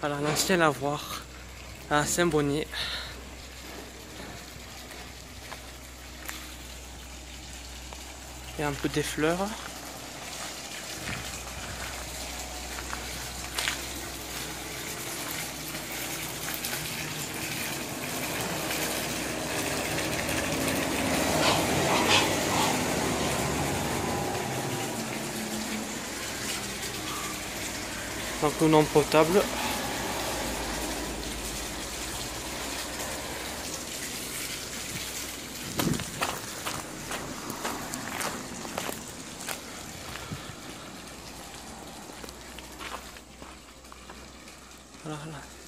Voilà, l'ancien lavoir à Saint-Bonnier. Il y a un peu des fleurs. Donc non potable 好了，好了。